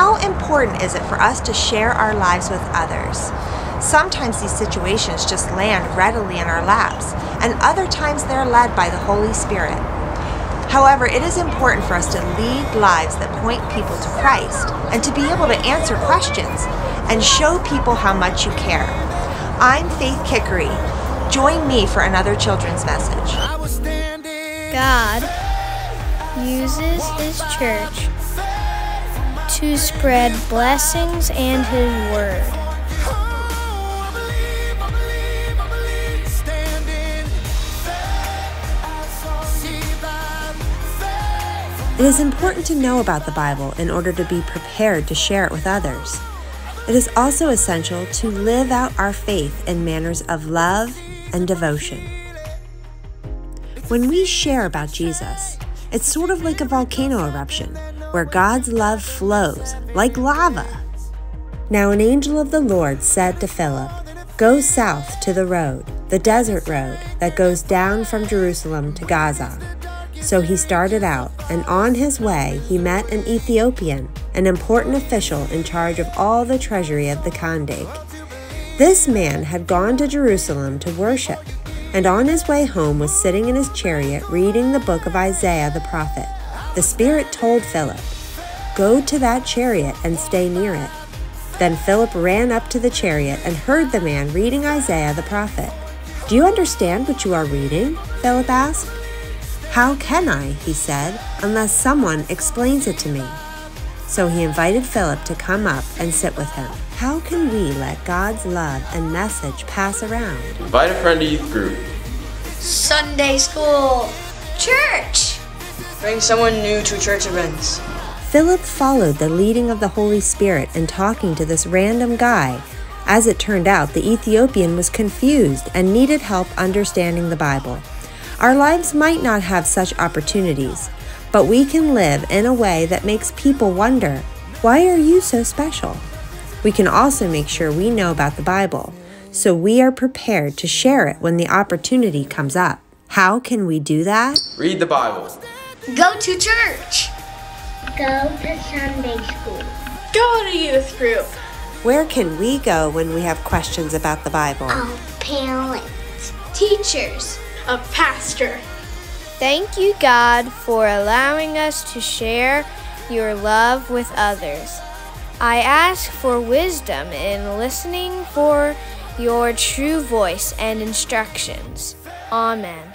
How important is it for us to share our lives with others? Sometimes these situations just land readily in our laps, and other times they're led by the Holy Spirit. However, it is important for us to lead lives that point people to Christ and to be able to answer questions and show people how much you care. I'm Faith Kickery. Join me for another children's message. God uses His church to spread blessings and His word. It is important to know about the Bible in order to be prepared to share it with others. It is also essential to live out our faith in manners of love and devotion. When we share about Jesus, it's sort of like a volcano eruption where God's love flows like lava. Now, an angel of the Lord said to Philip, Go south to the road, the desert road that goes down from Jerusalem to Gaza. So he started out, and on his way he met an Ethiopian, an important official in charge of all the treasury of the Kandake. This man had gone to Jerusalem to worship, and on his way home was sitting in his chariot reading the book of Isaiah the prophet. The Spirit told Philip, Go to that chariot and stay near it. Then Philip ran up to the chariot and heard the man reading Isaiah the prophet. Do you understand what you are reading? Philip asked. How can I, he said, unless someone explains it to me? So he invited Philip to come up and sit with him. How can we let God's love and message pass around? Invite a friend to youth group. Sunday school. Church. Bring someone new to church events. Philip followed the leading of the Holy Spirit in talking to this random guy. As it turned out, the Ethiopian was confused and needed help understanding the Bible. Our lives might not have such opportunities, but we can live in a way that makes people wonder, why are you so special? We can also make sure we know about the Bible, so we are prepared to share it when the opportunity comes up. How can we do that? Read the Bible. Go to church. Go to Sunday school. Go to youth group. Where can we go when we have questions about the Bible? Our parents. Teachers a pastor. Thank you, God, for allowing us to share your love with others. I ask for wisdom in listening for your true voice and instructions. Amen.